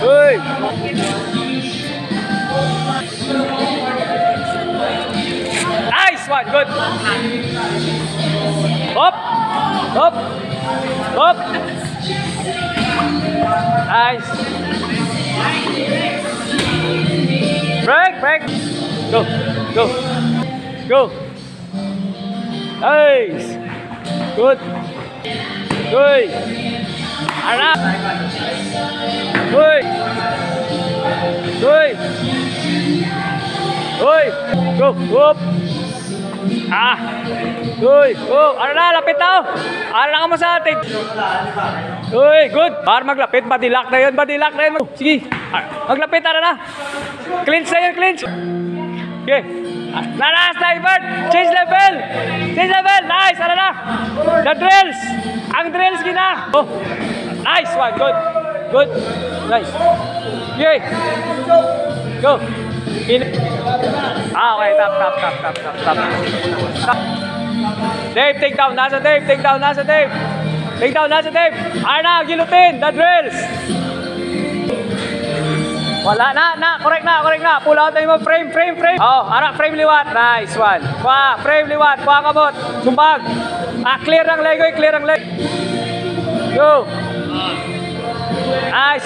ơi Nice one, good. up up up Nice. Break, break. Go, go, go. Nice. Good. Good. Harap. Good. Go, up. Ah. Good. Oh, ano na, lapit na. oh. Ano na ka mo sa atin. Uy, good. Para maglapit, body lock na yun, body lock na yun. Sige, Ah, maglapit, ano na. Clinch na yun, clinch. Okay. Ah, Lalas na, Ibert. Change level. Change level. Nice, ano na. The drills. Ang drills, gina. Oh, nice one, good. Good. Nice. Okay. Go. Ah, okay. Tap, tap, tap, tap, tap, tap. Tap. Dave, take down. Nasa Dave, take down. Nasa Dave. Take down. Nasa Dave. Arna, guillotine. The drills. Wala na, na, correct na, correct na. Pull out na yung frame, frame, frame. Oh, ara, frame liwat. Nice one. Kuha, frame liwat. Kuha kabot. Sumbag. Ah, clear ang leg, oy, clear ang leg. Go. Nice.